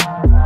Bye.